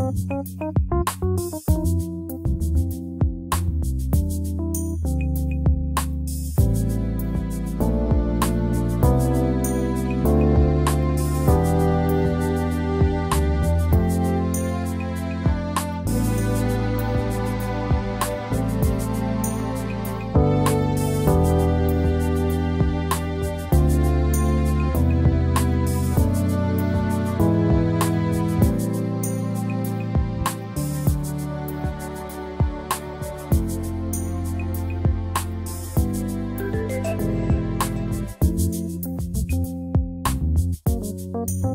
Thank you. Bye.